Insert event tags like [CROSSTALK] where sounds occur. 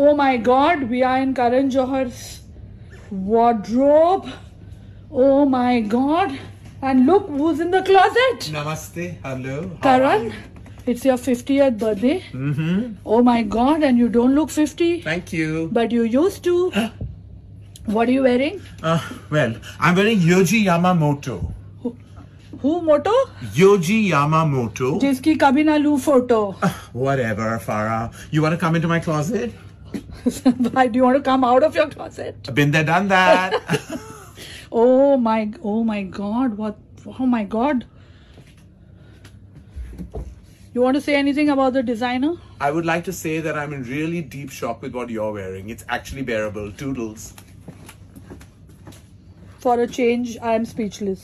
Oh my God, we are in Karan Johar's wardrobe. Oh my God. And look who's in the closet. Namaste. Hello. Karan, it's your 50th birthday. Mm-hmm. Oh my God, and you don't look 50. Thank you. But you used to. what are you wearing? Uh, well, I'm wearing Yohji Yamamoto. Who, who moto? Yohji Yamamoto. Jiski kabhi lu photo. Uh, whatever, Farah. You want to come into my closet? [LAUGHS] Why do you want to come out of your closet? Been there, done that. [LAUGHS] Oh my, oh my god, what, oh my god. You want to say anything about the designer? I would like to say that I'm in really deep shock with what you're wearing. It's actually bearable. Toodles. For a change, I am speechless.